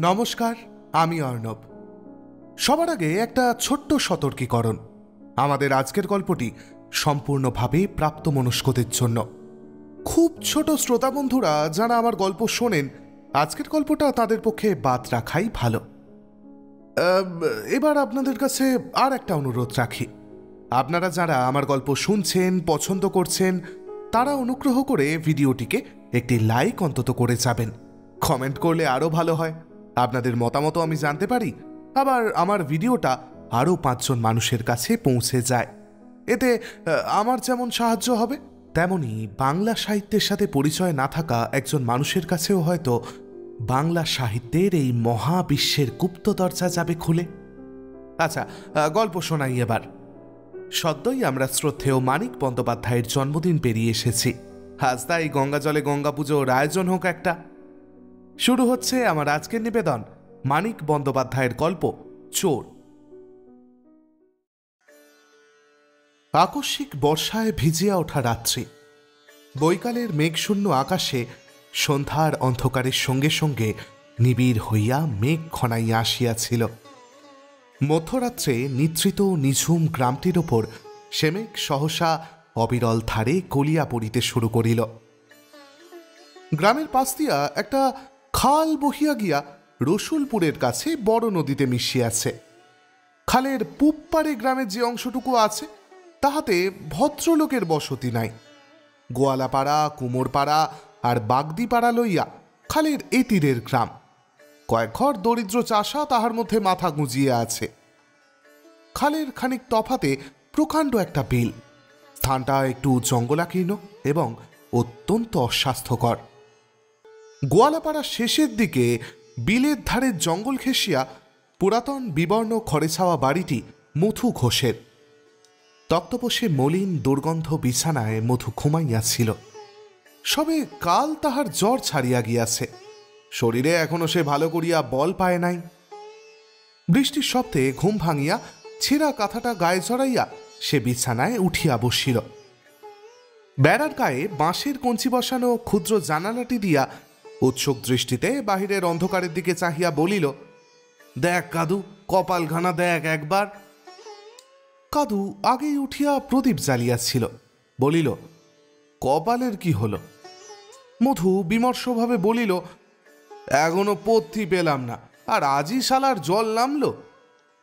নমস্কার, আমি অর্ণব। সবার আগে একটা ছোট্ট সতর্কীকরণ। আমাদের আজকের গল্পটি সম্পূর্ণভাবে প্রাপ্তমনস্কদের জন্য। খুব ছোট শ্রোতা বন্ধুরা যারা আমার গল্প শোনেন, আজকের গল্পটা তাদের পক্ষে বাদ রাখাই ভালো। এবার আপনাদের কাছে আর একটা অনুরোধ রাখি। আপনারা যারা আমার গল্প শুনছেন, পছন্দ করছেন, তারা অনুগ্রহ করে ভিডিওটিকে একটি লাইক অন্তত করে যাবেন। কমেন্ট করলে আরও ভালো হয়। আপনাদের মতামত আমি জানতে পারি। আবার আমার ভিডিওটা আরও পাঁচজন মানুষের কাছে পৌঁছে যায়। এতে আমার যেমন সাহায্য হবে, তেমনি বাংলা সাহিত্যের সাথে পরিচয় না থাকা একজন মানুষের কাছেও হয়তো বাংলা সাহিত্যের এই মহাবিশ্বের গুপ্ত দরজা যাবে খুলে। আচ্ছা গল্প শোনাই এবার। সদ্যই আমরা শ্রদ্ধেয় মানিক বন্দ্যোপাধ্যায়ের জন্মদিন পেরিয়ে এসেছি। আজ তাই গঙ্গা জলে গঙ্গা পুজোর আয়োজন হোক একটা। শুরু হচ্ছে আমার আজকের নিবেদন, মানিক বন্দ্যোপাধ্যায়ের গল্প, চোর। আকস্মিক বর্ষায় ভিজিয়া ওঠা রাত্রি। বৈকালের মেঘশূন্য আকাশে সন্ধ্যার অন্ধকারের সঙ্গে সঙ্গে নিবিড় হইয়া মেঘ খনাইয়া আসিয়াছিল। মধ্যরাত্রে নিদ্রিত নিঝুম গ্রামটির ওপর সেমেক সহসা অবিরল ধারে কলিয়া পড়িতে শুরু করিল। গ্রামের পাশ দিয়া একটা খাল বহিয়া গিয়া রসুলপুরের কাছে বড় নদীতে মিশিয়াছে। খালের পূব পারে গ্রামের যে অংশটুকু আছে, তাহাতে ভদ্রলোকের বসতি নাই। গোয়ালাপাড়া, কুমোরপাড়া আর বাগদিপাড়া লইয়া খালের এ তীরের গ্রাম। কয়েক ঘর দরিদ্র চাষা তাহার মধ্যে মাথা গুঁজিয়ে আছে। খালের খানিক তফাতে প্রকাণ্ড একটা বিল। স্থানটা একটু জঙ্গলাকীর্ণ এবং অত্যন্ত অস্বাস্থ্যকর। গোয়ালাপাড়ার শেষের দিকে বিলের ধারে জঙ্গল ঘেঁষিয়া পুরাতন বিবর্ণ খড়ে ছাওয়া বাড়িটি মধু ঘোষের। তক্তপোষে মলিন দুর্গন্ধ বিছানায় মধু ঘুমাইয়াছিল। সবে কাল তাহার জ্বর ছাড়িয়া গিয়াছে। শরীরে এখনও সে ভালো করিয়া বল পায় নাই। বৃষ্টির শব্দে ঘুম ভাঙিয়া ছেঁড়া কাঁথাটা গায়ে জড়াইয়া সে বিছানায় উঠিয়া বসিল। বেড়ার গায়ে বাঁশের কঞ্চি বসানো ক্ষুদ্র জানালাটি দিয়া উৎসুক দৃষ্টিতে বাহিরের অন্ধকারের দিকে চাহিয়া বলিল, দেখ কাদু, কপাল ঘানা দেখ একবার। কাদু আগেই উঠিয়া প্রদীপ জ্বালিয়াছিল, বলিল, কপালের কি হলো? মধু বিমর্ষভাবে বলিল, এখনও পথ্যি পেলাম না, আর আজই শালার জল নামলো।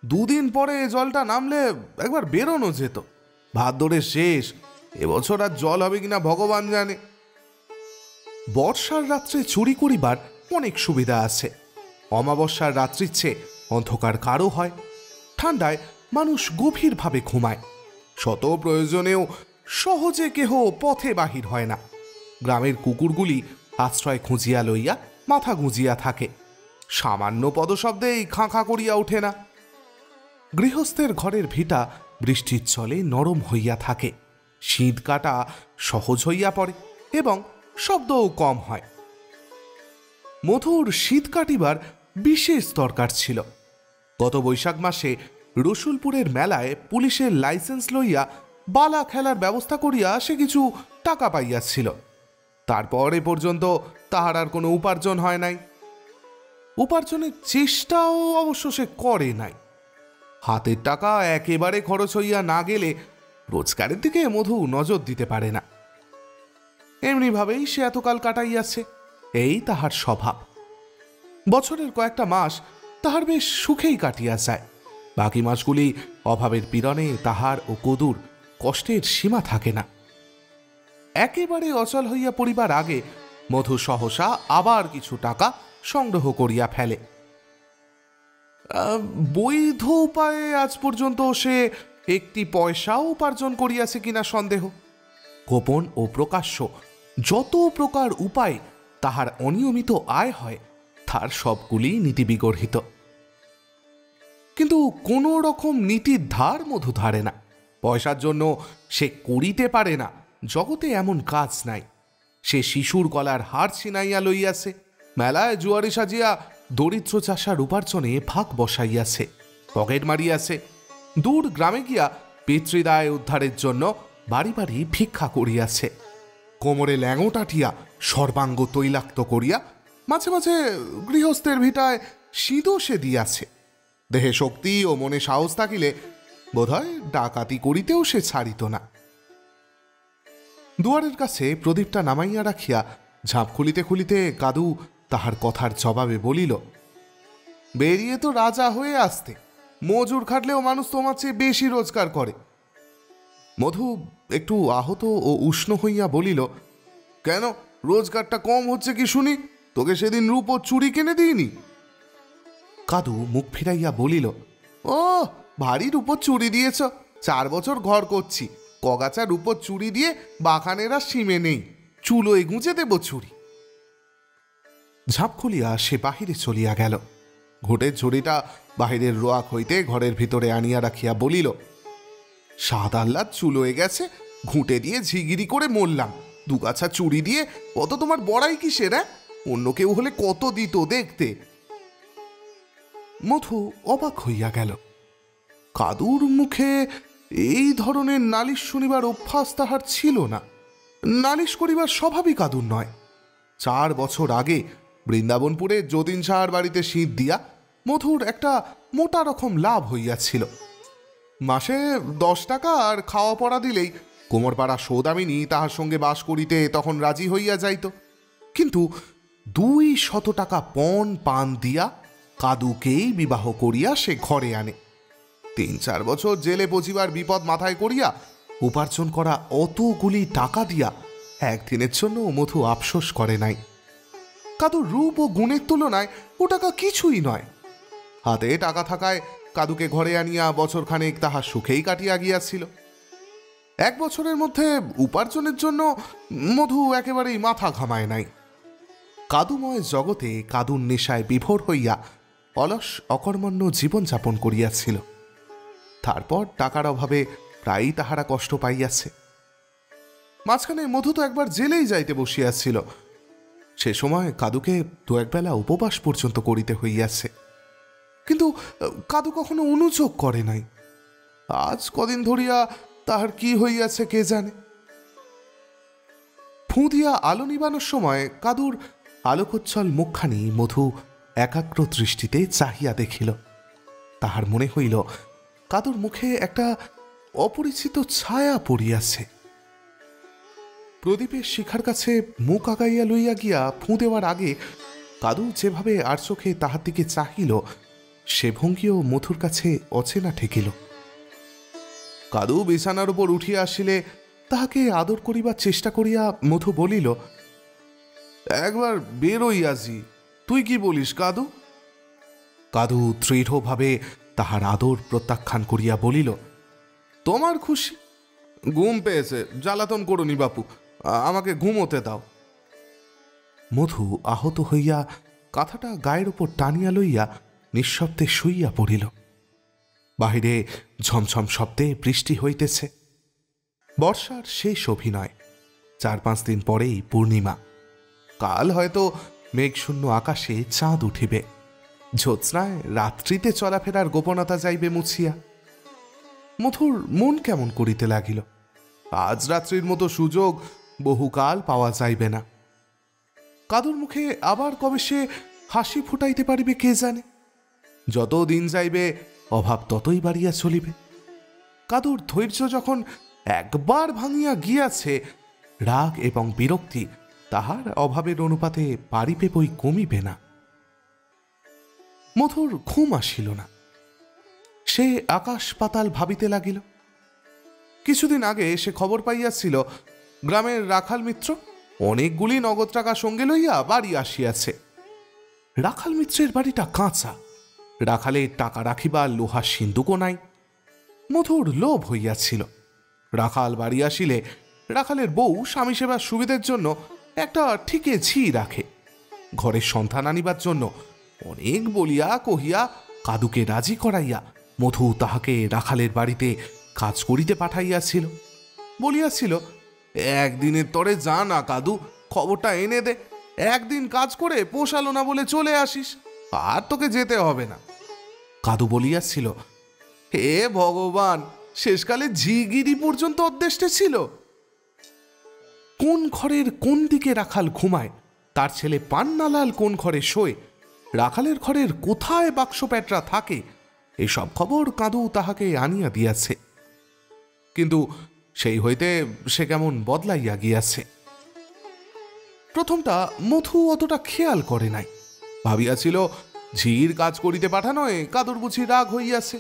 দুদিন পরে জলটা নামলে একবার বেরোনো যেত। ভাদ্রের শেষ এবছর আর জল হবে কিনা ভগবান জানে। বর্ষার রাত্রে চুরি করিবার অনেক সুবিধা আছে। অমাবস্যার রাত্রির চেয়ে অন্ধকার কারও হয়। ঠান্ডায় মানুষ গভীরভাবে ঘুমায়। শত প্রয়োজনেও সহজে কেহ পথে বাহির হয় না। গ্রামের কুকুরগুলি আশ্রয় খুঁজিয়া লইয়া মাথা গুঁজিয়া থাকে। সামান্য পদশব্দেই খাঁ খাঁ করিয়া ওঠে না। গৃহস্থের ঘরের ভিটা বৃষ্টির জলে নরম হইয়া থাকে। শীত কাটা সহজ হইয়া পড়ে এবং শব্দও কম হয়। মধুর শীত কাটিবার বিশেষ দরকার ছিল। গত বৈশাখ মাসে রসুলপুরের মেলায় পুলিশের লাইসেন্স লইয়া বালা খেলার ব্যবস্থা করিয়া সে কিছু টাকা পাইয়াছিল। তারপর এ পর্যন্ত তাহার আর কোনো উপার্জন হয় নাই। উপার্জনের চেষ্টাও অবশ্য সে করে নাই। হাতের টাকা একেবারে খরচ হইয়া না গেলে রোজগারের দিকে মধু নজর দিতে পারে না। এমনিভাবেই সে এতকাল কাটাইয়াছে, এই তাহার স্বভাব। বছরের কয়েকটা মাস তাহার বেশ সুখেই কাটিয়া যায়। বাকি মাসগুলি অভাবের পীড়নে তাহার ও কদুর কষ্টের সীমা থাকে না। একেবারে অচল হইয়া পড়িবার আগে মধু সহসা আবার কিছু টাকা সংগ্রহ করিয়া ফেলে। বৈধ উপায়ে আজ পর্যন্ত সে একটি পয়সাও উপার্জন করিয়াছে কিনা সন্দেহ। গোপন ও প্রকাশ্য যত প্রকার উপায় তাহার অনিয়মিত আয় হয়, তার সবগুলি নীতি বিগর্হিত কিন্তু কোনো রকম নীতির ধার মধু ধারে না। পয়সার জন্য সে করিতে পারে না, জগতে এমন কাজ নাই। সে শিশুর গলার হার ছিনাইয়া লইয়াছে, মেলায় জুয়ারি সাজিয়া দরিদ্র চাষার উপার্জনে ভাগ বসাইয়াছে, পকেট মারিয়াছে। দূর গ্রামে গিয়া পিতৃদায় উদ্ধারের জন্য বাড়ি বাড়ি ভিক্ষা করিয়াছে। কোমরে ল্যাঙো টাটিয়া সর্বাঙ্গ তৈলাক্ত করিয়া মাঝে মাঝে গৃহস্থের ভিটায় সিঁদো সে দিয়াছে। দেহে শক্তি ও মনে সাহস থাকিলে বোধহয় ডাকাতি করিতেও সে ছাড়িত না। দুয়ারের কাছে প্রদীপটা নামাইয়া রাখিয়া ঝাঁপ খুলিতে খুলিতে কাদু তাহার কথার জবাবে বলিল, বেরিয়ে তো রাজা হয়ে আসতে। মজুর খাটলেও মানুষ তোমার চেয়ে বেশি রোজগার করে। মধু একটু আহত ও উষ্ণ হইয়া বলিল, কেন? রোজগারটা কম হচ্ছে কি শুনি? তোকে সেদিন রূপ চুরি কিনে দিইনি? কাদু মুখ ফিরাইয়া বলিল, ও, ভারী রূপর চুরি দিয়েছ। চার বছর ঘর করছি। কগাছা রূপর চুরি দিয়ে বাখানেরা সীমে নেই। চুলোয় গুঁজে দেব চুরি ঝাঁপ খুলিয়া সে বাহিরে চলিয়া গেল। ঘোটের ঝুড়িটা বাহিরের রোয়াক হইতে ঘরের ভিতরে আনিয়া রাখিয়া বলিল সাদ আহ্লাদ চুলোয় গেছে, ঘুঁটে দিয়ে ঝিগিরি করে মরলাম। দুগাছা চুরি দিয়ে কত তোমার বড়াই কিসের হ্যাঁ অন্য কেউ হলে কত দিত দেখতে। মধু অবাক হইয়া গেল। কাদুর মুখে এই ধরনের নালিশ শুনিবার অভ্যাস তাহার ছিল না। নালিশ করিবার স্বভাবই কাদুর নয়। চার বছর আগে বৃন্দাবনপুরে যতীন সাহার বাড়িতে শীত দিয়া মধুর একটা মোটা রকম লাভ হইয়াছিল। মাসে দশ টাকা আর খাওয়া পড়া দিলেই কোমরপাড়া সৌদামিনী তাহার সঙ্গে বাস করিতে তখন রাজি হইয়া যাইত। কিন্তু দুই শত টাকা পণ পান দিয়া কাদুকেই বিবাহ করিয়া সে ঘরে আনে। তিন চার বছর জেলে পচিবার বিপদ মাথায় করিয়া উপার্জন করা অতগুলি টাকা দিয়া একদিনের জন্য মধু আফসোস করে নাই। কাদুর রূপ ও গুণের তুলনায় ও টাকা কিছুই নয়। হাতে টাকা থাকায় কাদুকে ঘরে আনিয়া বছরখানেক তাহার সুখেই কাটিয়া গিয়াছিল। এক বছরের মধ্যে উপার্জনের জন্য মধু একেবারেই মাথা ঘামায় নাই। কাদুময় জগতে কাদুর নেশায় বিভোর হইয়া অলস অকর্মণ্য জীবনযাপন করিয়াছিল। তারপর টাকার অভাবে প্রায়ই তাহারা কষ্ট পাইয়াছে। মাঝখানে মধু তো একবার জেলেই যাইতে বসিয়াছিল। সে সময় কাদুকে দু একবেলা উপবাস পর্যন্ত করিতে হইয়াছে। কিন্তু কাদু কখনো অনুযোগ করে নাই। আজ কদিন ধরিয়া তাহার কি হইয়াছে কে জানে। ফুঁ দিয়া আলো নিবানোর সময় কাদুর আলোকোচ্ছল মুখখানি মধু একাগ্র দৃষ্টিতে চাহিয়া দেখিল। তাহার মনে হইল, কাদুর মুখে একটা অপরিচিত ছায়া পড়িয়াছে। প্রদীপের শিখার কাছে মুখ আগাইয়া লইয়া গিয়া ফুঁ দেওয়ার আগে কাদু যেভাবে আর চোখে তাহার দিকে চাহিল সে ভঙ্গিও মধুর কাছে অচেনা ঠেকিল। কাদু বিছানার উপর উঠিয়া আসিলে তাহাকে আদর করিবার চেষ্টা করিয়া মধু বলিল, একবার বেরোই আজি, তুই কি বলিস কাদু? কাদু দৃঢ়ভাবে তাহার আদর প্রত্যাখ্যান করিয়া বলিল, তোমার খুশি, ঘুম পেয়েছে, জ্বালাতন করুনি বাপু, আমাকে ঘুমোতে দাও। মধু আহত হইয়া কাঁথাটা গায়ের উপর টানিয়া লইয়া নিঃশব্দে শুইয়া পড়িল। বাহিরে ঝমঝম শব্দে বৃষ্টি হইতেছে। বর্ষার শেষ অভিনয়। চার পাঁচ দিন পরেই পূর্ণিমা। কাল হয়তো মেঘশূন্য আকাশে চাঁদ উঠিবে। জ্যোৎস্নায় রাত্রিতে চলাফেরার গোপনতা যাইবে মুছিয়া। মধুর মন কেমন করিতে লাগিল। আজ রাত্রির মতো সুযোগ বহুকাল পাওয়া যাইবে না। কাদুর মুখে আবার কবে সে হাসি ফুটাইতে পারিবে কে জানে? যত দিন যাইবে, অভাব ততই বাড়িয়া চলিবে। কাদুর ধৈর্য যখন একবার ভাঙিয়া গিয়াছে, রাগ এবং বিরক্তি তাহার অভাবের অনুপাতে পারিবে বই কমিবে না। মধুর ঘুম আসিল না। সে আকাশ পাতাল ভাবিতে লাগিল। কিছুদিন আগে সে খবর পাইয়াছিল, গ্রামের রাখাল মিত্র অনেকগুলি নগদ টাকা সঙ্গে লইয়া বাড়ি আসিয়াছে। রাখাল মিত্রের বাড়িটা কাঁচা। রাখালের টাকা রাখিবার লোহা সিন্দুকও নাই। মধুর লোভ হইয়াছিল। রাখাল বাড়ি আসিলে রাখালের বউ স্বামী সেবার সুবিধের জন্য একটা ঠিকে ঝি রাখে। ঘরের সন্তান আনিবার জন্য অনেক বলিয়া কহিয়া কাদুকে রাজি করাইয়া মধু তাহাকে রাখালের বাড়িতে কাজ করিতে পাঠাইয়াছিল। বলিয়াছিল, একদিনের তরে যা না কাদু, খবরটা এনে দে। একদিন কাজ করে পোষালো না বলে চলে আসিস। আর তোকে যেতে হবে না। কাদু বলিয়াছিল, হে ভগবান, শেষকালে ঝিগিরি পর্যন্ত অদ্দেষ্টে ছিল। কোন ঘরের কোন দিকে রাখাল ঘুমায়, তার ছেলে পান্নালাল কোন ঘরে শোয়, রাখালের ঘরের কোথায় বাক্স প্যাটরা থাকে, এসব খবর কাঁদু তাহাকে আনিয়া দিয়াছে। কিন্তু সেই হইতে সে কেমন বদলাইয়া গিয়াছে। প্রথমটা মধু অতটা খেয়াল করে নাই, ভাবিয়াছিল ঝির কাজ করিতে পাঠানোয় কাদুর বুঝি রাগ হইয়াছে।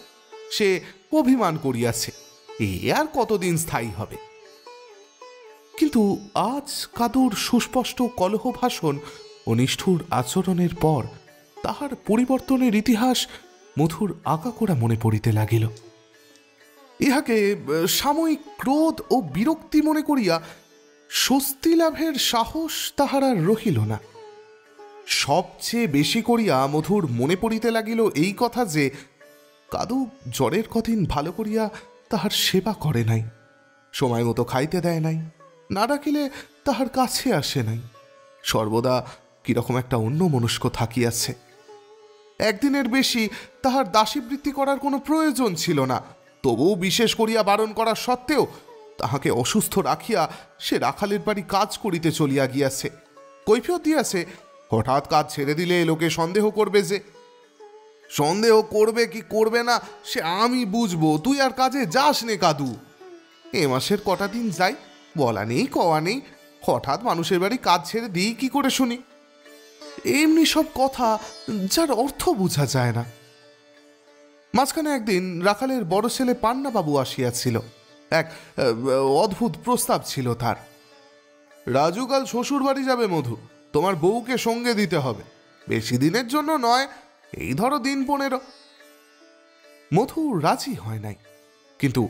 সে অভিমান করিয়াছে। এ আর কতদিন স্থায়ী হবে? কিন্তু আজ কাদুর সুস্পষ্ট কলহ ভাষণ ও নিষ্ঠুর আচরণের পর তাহার পরিবর্তনের ইতিহাস মধুর আঁকাকোড়া মনে পড়িতে লাগিল। ইহাকে সাময়িক ক্রোধ ও বিরক্তি মনে করিয়া স্বস্তি লাভের সাহস তাহার আর রহিল না। সবচেয়ে বেশি করিয়া মধুর মনে পড়িতে লাগিল এই কথা যে, কাদু জ্বরের কদিন ভালো করিয়া তাহার সেবা করে নাই, সময় মতো খাইতে দেয় নাই, না ডাকিলে তাহার কাছে আসে নাই। সর্বদা কীরকম একটা অন্য মনস্ক থাকিয়াছে। একদিনের বেশি তাহার দাসীবৃত্তি করার কোনো প্রয়োজন ছিল না, তবুও বিশেষ করিয়া বারণ করা সত্ত্বেও তাহাকে অসুস্থ রাখিয়া সে রাখালের বাড়ি কাজ করিতে চলিয়া গিয়াছে। কৈফিয়ত দিয়াছে হঠাৎ কাজ ছেড়ে দিলে লোকে সন্দেহ করবে যে, সন্দেহ করবে কি করবে না, সে আমি বুঝব, তুই আর কাজে যাস নে কাদু। এ মাসের কটা দিন যাই, বলা নেই, কওয়া নেই, হঠাৎ মানুষের বাড়ি কাজ ছেড়ে দিই, কি করে শুনি? এমনি সব কথা যার অর্থ বোঝা যায় না। মাঝখানে একদিন রাখালের বড় ছেলে পান্নাবাবু আসিয়াছিল। এক অদ্ভুত প্রস্তাব ছিল তার। রাজু কাল শ্বশুর বাড়ি যাবে মধু। তোমার বউকে সঙ্গে দিতে হবে। বেশি দিনের জন্য নয়, এই ধরো দিন পনেরো। মধু রাজি হয় নাই। কিন্তু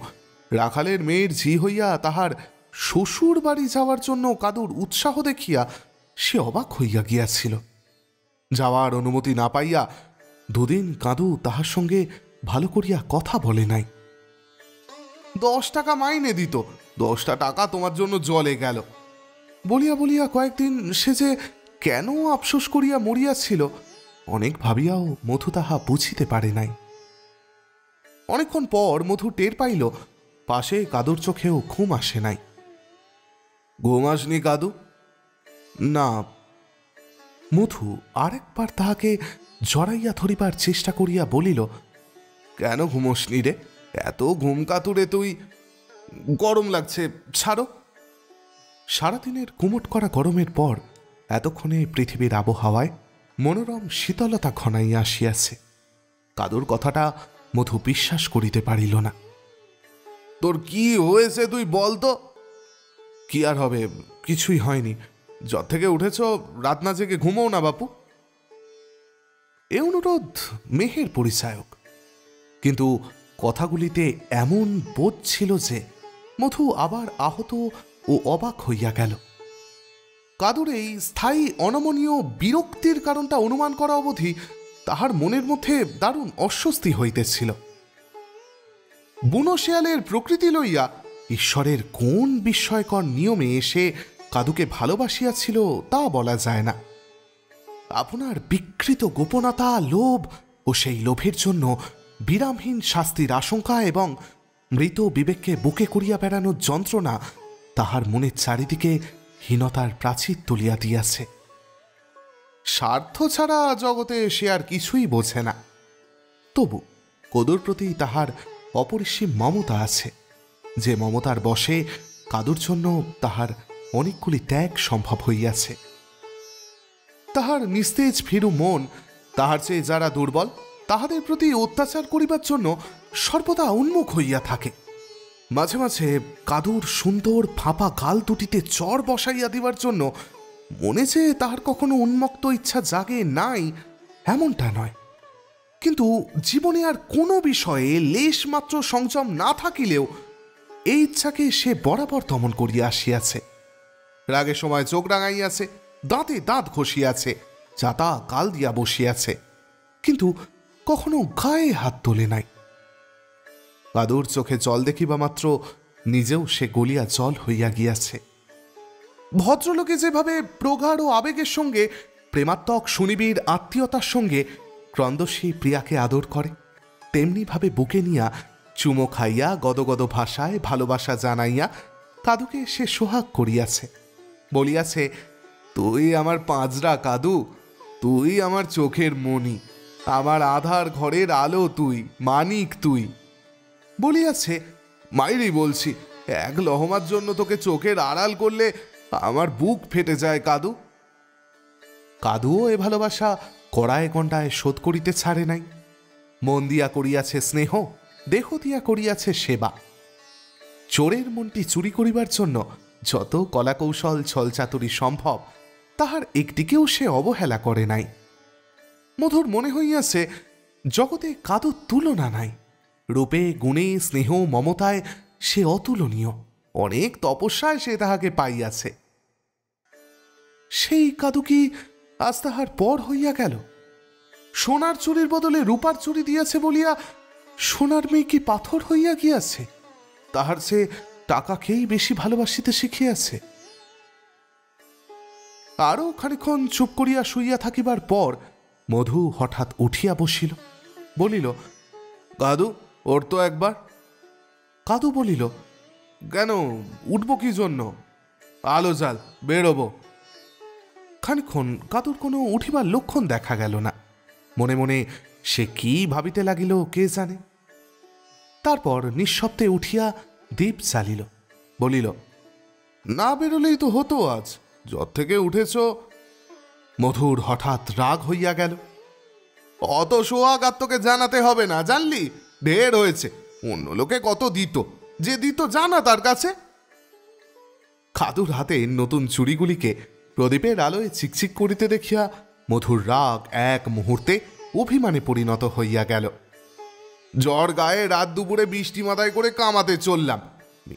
রাখালের মেয়ের ঝি হইয়া তাহার শ্বশুর বাড়ি যাওয়ার জন্য কাদুর উৎসাহ দেখিয়া সে অবাক হইয়া গিয়াছিল। যাওয়ার অনুমতি না পাইয়া দুদিন কাঁদু তাহার সঙ্গে ভালো করিয়া কথা বলে নাই। দশ টাকা মাইনে দিত, দশটা টাকা তোমার জন্য জলে গেল। বলিয়া বলিয়া কয়েকদিন সে যে কেন আফসোস করিয়া মরিয়াছিল, অনেক ভাবিয়াও মধু তাহা বুঝিতে পারে নাই। অনেকক্ষণ পর মধু টের পাইল, পাশে কাদুর চোখেও ঘুম আসে নাই। ঘুম আসনি কাদু? না। মধু আরেকবার তাহাকে জড়াইয়া ধরিবার চেষ্টা করিয়া বলিল, কেন ঘুমোসনি রে? এত ঘুম কাতুরে তুই। গরম লাগছে, ছাড়ো। সারাদিনের কুমট করা গরমের পর এতক্ষণে পৃথিবীর আবহাওয়ায় মনোরম শীতলতা ঘনাইয়া আসিয়াছে। কাদুর কথাটা মধু বিশ্বাস করিতে পারিল না। তোর কি হয়েছে তুই বল তো? কি আর হবে, কিছুই হয়নি। জ্বর থেকে উঠেছ, রাত না জেগে ঘুমোও না বাপু। এ অনুরোধ মেহের পরিচায়ক। কিন্তু কথাগুলিতে এমন বোধ ছিল যে মধু আবার আহত ও অবাক হইয়া গেল। কাদুর এই স্থায়ী অনমনীয় বিরক্তির কারণটা অনুমান করা অবধি তাহার মনের মধ্যে দারুণ অস্বস্তি হইতেছিল। বুনো শেয়ালের প্রকৃতি লইয়া ঈশ্বরের কোন বিস্ময়কর নিয়মে এসে কাদুকে ভালোবাসিয়াছিল তা বলা যায় না। আপনার বিকৃত গোপনতা, লোভ ও সেই লোভের জন্য বিরামহীন শাস্তির আশঙ্কা এবং মৃত বিবেককে বুকে করিয়া বেড়ানোর যন্ত্রণা তাহার মনের চারিদিকে হীনতার প্রাচীর তুলিয়া দিয়াছে। স্বার্থ ছাড়া জগতে সে আর কিছুই বোঝে না। তবু কদুর প্রতি তাহার অপরিসীম মমতা আছে। যে মমতার বশে কাদুর জন্য তাহার অনেকগুলি ত্যাগ সম্ভব হইয়াছে। তাহার নিস্তেজ ফিরু মন, তাহার চেয়ে যারা দুর্বল, তাহাদের প্রতি অত্যাচার করিবার জন্য সর্বদা উন্মুখ হইয়া থাকে। মাঝে মাঝে কাদুর সুন্দর ফাঁপা গাল দুটিতে চর বসাইয়া দিবার জন্য মনে যে তাহার কখনো উন্মুক্ত ইচ্ছা জাগে নাই, এমনটা নয়। কিন্তু জীবনে আর কোনো বিষয়ে লেশ মাত্র সংযম না থাকিলেও এই ইচ্ছাকে সে বরাবর দমন করিয়া আসিয়াছে। রাগে সময় চোখ রাঙাইয়াছে, দাঁতে দাঁত ঘষিয়াছে চাতা কাল দিয়া বসিয়াছে। কিন্তু কখনো গায়ে হাত তোলে নাই। কাদুর চোখে জল দেখিবা মাত্র নিজেও সে গলিয়া জল হইয়া গিয়াছে। ভদ্রলোকে যেভাবে প্রগাঢ় আবেগের সঙ্গে, প্রেমাত্মক সুনিবিড় আত্মীয়তার সঙ্গে ক্রন্দসী প্রিয়াকে আদর করে, তেমনিভাবে বুকে নিয়া চুমো খাইয়া গদগদ ভাষায় ভালোবাসা জানাইয়া কাদুকে সে সোহাগ করিয়াছে। বলিয়াছে, তুই আমার পাঁচরা কাদু, তুই আমার চোখের মণি, আমার আধার ঘরের আলো তুই, মানিক তুই বলিয়াছে, মাইরি, বলছি, এক লহমার জন্য তোকে চোখের আড়াল করলে আমার বুক ফেটে যায়, কাদু। কাদুও এ ভালোবাসা কড়ায় কণ্টায় শোধ করিতে ছাড়ে নাই। মন দিয়া করিয়াছে স্নেহ, দেহ দিয়া করিয়াছে সেবা। চোরের মনটি চুরি করিবার জন্য যত কলাকৌশল ছলচাতুরি সম্ভব, তাহার একটিকেও সে অবহেলা করে নাই। মধুর মনে হইয়াছে, জগতে কাদুর তুলনা নাই। রূপে, গুণে, স্নেহ, মমতায় সে অতুলনীয়। অনেক তপস্যায় সে তাহাকে পাইয়াছে। সেই কাদু কি আজ তাহার পর হইয়া গেল? সোনার চুরির বদলে রূপার চুরি দিয়াছে বলিয়া সোনার মেয়ে কি পাথর হইয়া গিয়াছে? তাহার সে টাকাকেই বেশি ভালোবাসিতে শিখিয়াছে। আরও খানিক্ষণ চুপ করিয়া শুইয়া থাকিবার পর মধু হঠাৎ উঠিয়া বসিল। বলিল, কাদু ওর তো একবার। কাদু বলিল কেন? উঠব কি জন্য? আলো জাল বেরোবো। খানিক্ষণ কাদুর কোনো উঠিবার লক্ষণ দেখা গেল না। মনে মনে সে কি ভাবিতে লাগিল কে জানে? তারপর নিঃশব্দে উঠিয়া দীপ চালিল বলিল না বেরোলেই তো হতো আজ জ্বর থেকে উঠেছ। মধুর হঠাৎ রাগ হইয়া গেল। অত সোহাগ আর তোকে জানাতে হবে না জানলি? ঢের হয়েছে অন্য লোকে কত দিত? যে দিত জানা তার কাছে। খাদুর হাতে নতুন চুড়িগুলিকে প্রদীপের আলোয় চিকচিক করিতে দেখিয়া মধুর রাগ এক মুহূর্তে অভিমানে পরিণত হইয়া গেল। জ্বর গায়ে রাত দুপুরে বৃষ্টি মাথায় করে কামাতে চললাম।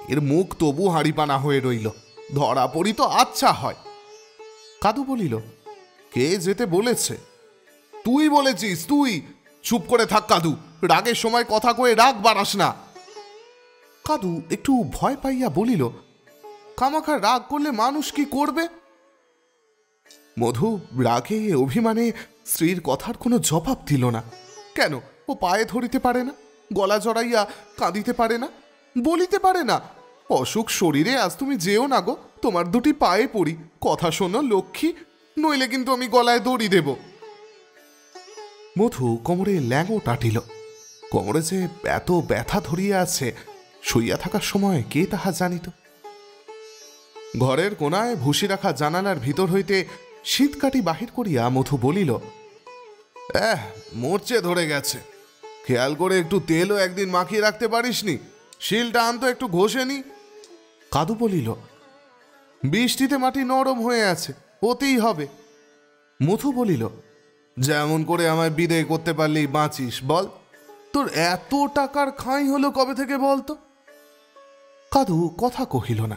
এর মুখ তবু হাঁড়িপানা হয়ে রইল। ধরা পড়ি তো আচ্ছা হয়। কাদু বলিল, কে যেতে বলেছে? তুই বলেছিস, তুই। চুপ করে থাক কাদু রাগের সময় কথা কয়ে রাগ বাড়াস না। কাদু একটু ভয় পাইয়া বলিল কামাখা রাগ করলে মানুষ কি করবে? মধু রাগে অভিমানে স্ত্রীর কথার কোনো জবাব দিল না। কেন? ও পায়ে ধরিতে পারে না, গলা জড়াইয়া কাঁদিতে পারে না, বলিতে পারে না। অসুখ শরীরে আজ তুমি যেও না গো, তোমার দুটি পায়ে পড়ি। কথা শোনো লক্ষ্মী, নইলে কিন্তু আমি গলায় দড়ি দেব। মধু কোমরে ল্যাঙো টাটিল কোমরে যে এত ব্যথা ধরিয়া আছে, শুইয়া থাকার সময় কে তাহা জানিত? ঘরের কোনায় ভুসি রাখা জানালার ভিতর হইতে শীতকাটি বাহির করিয়া মধু বলিল, এহ মরচে ধরে গেছে। খেয়াল করে একটু তেলও একদিন মাখিয়ে রাখতে পারিসনি, শিলটা আনতো একটু ঘষে নি কাদু বলিল, বৃষ্টিতে মাটি নরম হয়ে আছে হতেই হবে। মধু বলিল, যেমন করে আমায় বিদায় করতে পারলেই বাঁচিস, বল। তোর এত টাকার খাই হলো কবে থেকে বলতো? কাদু কথা কহিল না।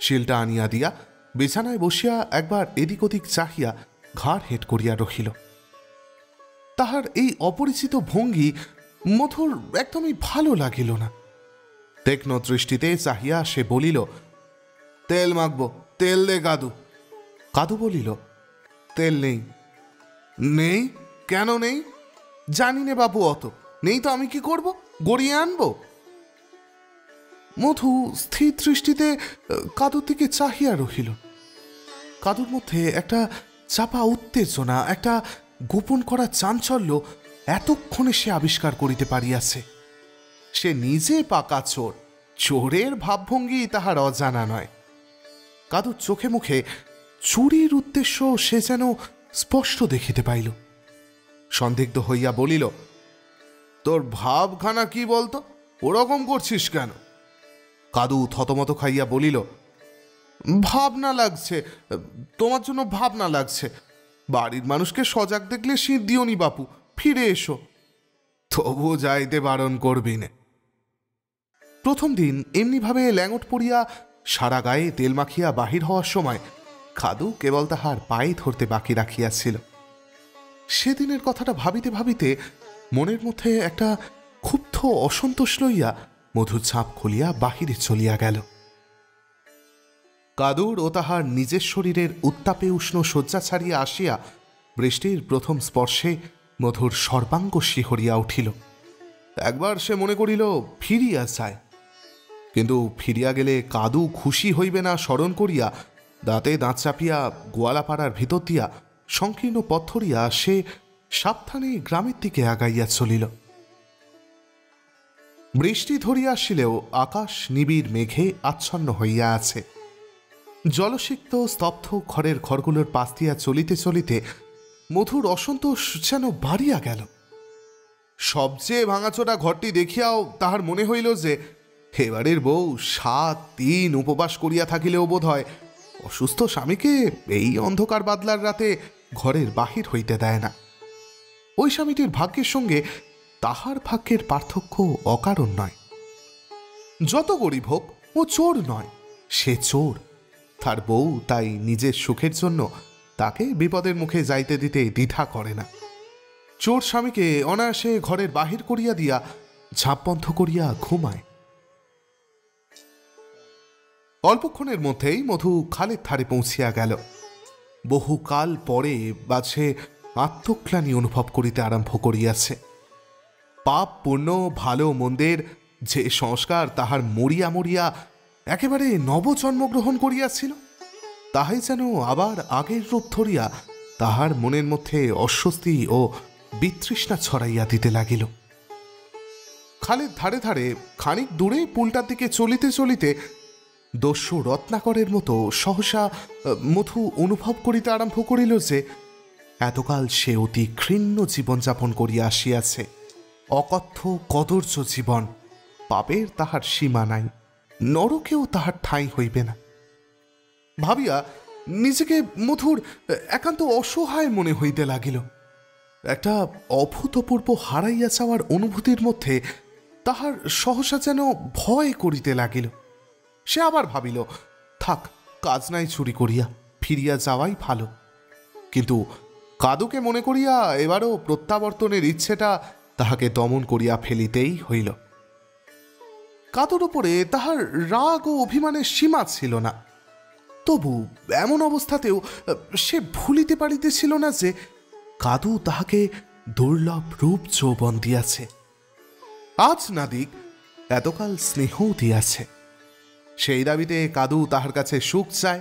শিলটা আনিয়া দিয়া বিছানায় বসিয়া একবার এদিক ওদিক চাহিয়া ঘাড় হেট করিয়া রহিল। তাহার এই অপরিচিত ভঙ্গি মধুর একদমই ভালো লাগিল না। তীক্ষ্ণ দৃষ্টিতে চাহিয়া সে বলিল, তেল মাখব, তেল দে কাদু। কাদু বলিল, তেল নেই। নেই? কেন নেই? জানি নে বাবু অত। নেই তো আমি কি করব? গড়িয়ে আনব? মধু স্থির দৃষ্টিতে কাদুর দিকে চাহিয়া রহিল। কাদুর মধ্যে একটা চাপা উত্তেজনা, একটা গোপন করা চাঞ্চল্য এতক্ষণে সে আবিষ্কার করিতে পারিয়াছে। সে নিজে পাকা চোর, চোরের ভাবভঙ্গি তাহার অজানা নয়। কাদুর চোখে মুখে চুরির উদ্দেশ্য সে যেন স্পষ্ট দেখিতে পাইল। সন্দিগ্ধ হইয়া বলিল তোর ভাবখানা কি বলতো? ওরকম করছিস কেন? কাদু থতমত খাইয়া বলিল, ভাবনা লাগছে, তোমার জন্য ভাবনা লাগছে। বাড়ির মানুষকে সজাগ দেখলে শীত দিওনি বাপু, ফিরে এসো। তবু যাইতে বারণ করবি নে। প্রথম দিন এমনিভাবে ল্যাঙট পড়িয়া সারা গায়ে তেল মাখিয়া বাহির হওয়ার সময় খাদু কেবল তাহার পায়ে ধরতে বাকি রাখিয়াছিল। সেদিনের কথাটা ভাবিতে ভাবিতে মনের মধ্যে একটা ক্ষুব্ধ অসন্তোষ লইয়া মধু ছাপ খুলিয়া বাহিরে চলিয়া গেল। কাদুর ও তাহার নিজের শরীরের উত্তাপে উষ্ণ শয্যা ছাড়িয়া আসিয়া বৃষ্টির প্রথম স্পর্শে মধুর সর্বাঙ্গ শিহরিয়া উঠিল। একবার সে মনে করিল, ফিরিয়া যায় কিন্তু ফিরিয়া গেলে কাদু খুশি হইবে না স্মরণ করিয়া দাঁতে দাঁত চাপিয়া গোয়ালাপাড়ার ভিতর দিয়া সংকীর্ণ পথরিয়া সে সাবধানে গ্রামের দিকে আগাইয়া চলিল। বৃষ্টি ধরিয়া আসিলেও আকাশ নিবিড় মেঘে আচ্ছন্ন হইয়া আছে। জলসিক্ত, স্তব্ধ ঘরের ঘরগুলোর পাশ দিয়া চলিতে চলিতে মধুর অসন্তোষ যেন বাড়িয়া গেল। সবচেয়ে ভাঙাচোটা ঘরটি দেখিয়াও তাহার মনে হইল যে, এবারের বউ সাত দিন উপবাস করিয়া থাকিলেও বোধ হয় অসুস্থ স্বামীকে এই অন্ধকার বাদলার রাতে ঘরের বাহির হইতে দেয় না। ওই স্বামীটির ভাগ্যের সঙ্গে তাহার ভাগ্যের পার্থক্য অকারণ নয়। যত গরিব হোক, ও চোর নয়, সে চোর। তার বউ তাই নিজের সুখের জন্য তাকে বিপদের মুখে যাইতে দিতে দ্বিধা করে না। চোর স্বামীকে অনায়াসে ঘরের বাহির করিয়া দিয়া ঝাঁপ বন্ধ করিয়া ঘুমায়। অল্পক্ষণের মধ্যেই মধু খালের ধারে পৌঁছিয়া গেল। বহুকাল পরে বাছে আত্মক্লানি অনুভব করিতে আরম্ভ করিয়াছে। পাপ, পুণ্য, ভালো, মন্দের যে সংস্কার তাহার মরিয়া মরিয়া একেবারে নবজন্মগ্রহণ করিয়াছিল, তাহাই যেন আবার আগের রূপ ধরিয়া তাহার মনের মধ্যে অস্বস্তি ও বিতৃষ্ণা ছড়াইয়া দিতে লাগিল। খালের ধারে ধারে খানিক দূরে পুলটার দিকে চলিতে চলিতে দস্যু রত্নাকরের মতো সহসা মধু অনুভব করিতে আরম্ভ করিল যে এতকাল সে অতি ঘৃণ্য জীবনযাপন করিয়া আসিয়াছে। অকথ্য কদর্য জীবন, পাপের তাহার সীমা নাই, নরকেও তাহার ঠাঁই হইবে না। ভাবিয়া নিজেকে মধুর, একান্ত অসহায় মনে হইতে লাগিল। একটা অভূতপূর্ব হারাইয়া যাওয়ার অনুভূতির মধ্যে তাহার সহসা যেন ভয় করিতে লাগিল। সে আবার ভাবিল, থাক, কাজ নাই চুরি করিয়া, ফিরিয়া যাওয়াই ভালো। কিন্তু কাদুকে মনে করিয়া এবারও প্রত্যাবর্তনের ইচ্ছেটা তাহাকে দমন করিয়া ফেলিতেই হইল। কাদুর উপরে তাহার রাগ ও অভিমানের সীমা ছিল না। তবু এমন অবস্থাতেও সে ভুলিতে পারিতেছিল না যে কাদু তাহাকে দুর্লভ রূপ যৌবন দিয়াছে। আজ না দিক এতকাল স্নেহও দিয়াছে। সেই দাবিতে কাদু তাহার কাছে সুখ চায়।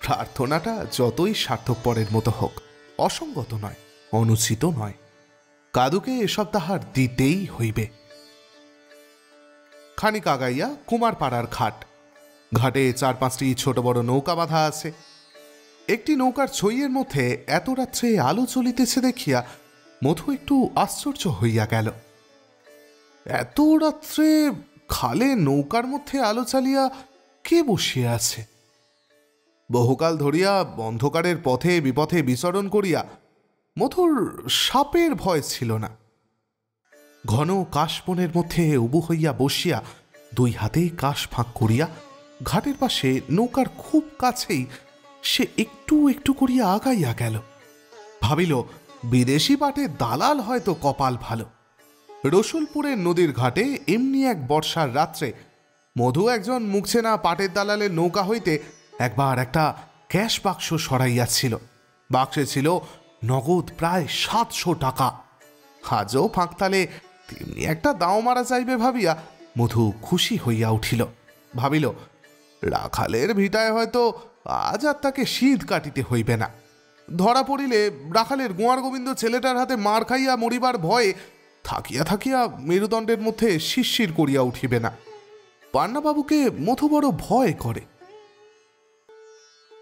প্রার্থনাটা যতই স্বার্থপরের মতো হোক। অসঙ্গত নয়, অনুচিত নয়। কাদুকে এসব তাহার দিতেই হইবে। খানিক আগাইয়া কুমারপাড়ার ঘাট। ঘাটে চার পাঁচটি ছোট বড় নৌকা বাঁধা আছে। একটি নৌকার ছইয়ের মধ্যে এত রাত্রে আলো চলিতেছে দেখিয়া মধু একটু আশ্চর্য হইয়া গেল। এত রাত্রে খালে নৌকার মধ্যে আলো চালিয়া কে বসিয়া আছে? বহুকাল ধরিয়া অন্ধকারের পথে বিপথে বিচরণ করিয়া মধুর সাপের ভয় ছিল না। ঘন কাশবনের মধ্যে উবু হইয়া বসিয়া দুই হাতে কাশ ফাঁক করিয়া ঘাটের পাশে নৌকার খুব কাছেই সে একটু একটু করিয়া আগাইয়া গেল। ভাবিল, বিদেশি পাটে দালাল হয়তো কপাল ভালো। রসুলপুরের নদীর ঘাটে এমনি এক বর্ষার রাত্রে মধু একজন মুখছে না পাটের দালালের নৌকা হইতে একবার একটা ক্যাশ বাক্স সরাইয়াছিল। বাক্সে ছিল নগদ প্রায় সাতশো টাকা। আজও ফাঁকতালে তেমনি একটা দাও মারা যাইবে ভাবিয়া মধু খুশি হইয়া উঠিল। ভাবিল, রাখালের ভিটায় হয়তো আজ আর তাকে শীত কাটিতে হইবে না। ধরা পড়িলে রাখালের গোয়ার গোবিন্দ ছেলেটার হাতে মার খাইয়া মরিবার ভয়ে থাকিয়া থাকিয়া মেরুদণ্ডের মধ্যে শিরশির করিয়া উঠিবে না। পান্নাবাবুকে মধু বড় ভয় করে।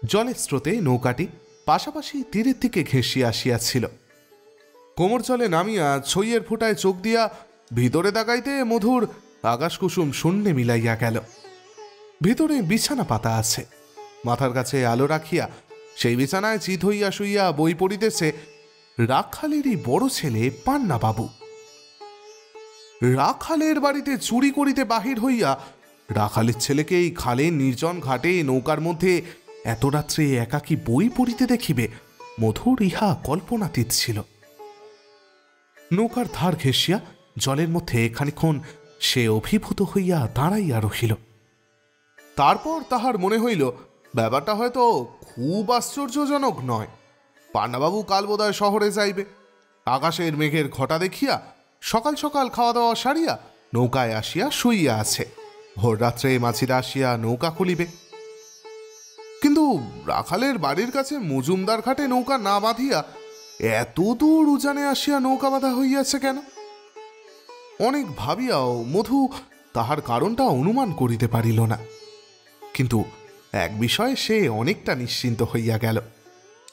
জলের স্রোতে নৌকাটি পাশাপাশি তীরের দিকে ঘেঁষিয়া আসিয়াছিল। কোমর জলে নামিয়া ছইয়ের ফুটায় চোখ দিয়া ভিতরে তাকাইতে মধুর আকাশকুসুম শূন্যে মিলাইয়া গেল। ভিতরে বিছানা পাতা আছে। মাথার কাছে আলো রাখিয়া সেই বিছানায় চিত হইয়া শুইয়া বই পড়িতেছে, রাখালেরই বড় ছেলে পান্না বাবু রাখালের বাড়িতে চুরি করিতে বাহির হইয়া রাখালের ছেলেকে এই খালে নির্জন ঘাটে নৌকার মধ্যে এত রাত্রে একাকী বই পড়িতে দেখিবে? মধুর ইহা কল্পনাতীত ছিল। নৌকার ধার ঘেঁষিয়া জলের মধ্যে খানিক্ষণ সে অভিভূত হইয়া দাঁড়াইয়া রহিল। তারপর তাহার মনে হইল, ব্যাপারটা হয়তো খুব আশ্চর্যজনক নয়। পান্নাবাবু কাল শহরে যাইবে। আকাশের মেঘের ঘটা দেখিয়া সকাল সকাল খাওয়া দাওয়া সারিয়া নৌকায় আসিয়া শুইয়া আছে। ভোর রাত্রে মাছিরা আসিয়া নৌকা খুলিবে। কিন্তু রাখালের বাড়ির কাছে মজুমদার ঘাটে নৌকা না বাঁধিয়া এত দূর উজানে আসিয়া নৌকা বাঁধা হইয়াছে কেন? অনেক ভাবিয়াও মধু তাহার কারণটা অনুমান করিতে পারিল না। কিন্তু এক বিষয়ে সে অনেকটা নিশ্চিন্ত হইয়া গেল।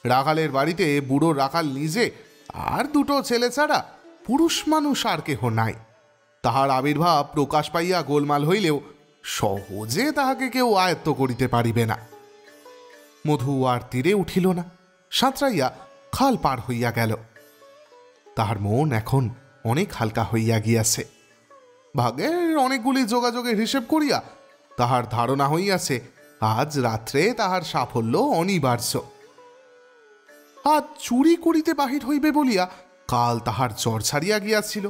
রাখালের বাড়িতে বুড়ো রাখাল নিজে আর দুটো ছেলে ছাড়া পুরুষ মানুষ আর কেহ নাই। তাহার আবির্ভাব প্রকাশ পাইয়া গোলমাল হইলেও সহজে তাহাকে কেউ আয়ত্ত করিতে পারিবে না। মধু আর তীরে উঠিল না। সাঁতরাইয়া খাল পার হইয়া গেল। তাহার মন এখন অনেক হালকা হইয়া গিয়াছে। ভাগের অনেকগুলি যোগাযোগের হিসেব করিয়া তাহার ধারণা হইয়াছে, আজ রাত্রে তাহার সাফল্য অনিবার্য। আজ চুরি করিতে বাহির হইবে বলিয়া কাল তাহার জ্বর ছাড়িয়া গিয়াছিল।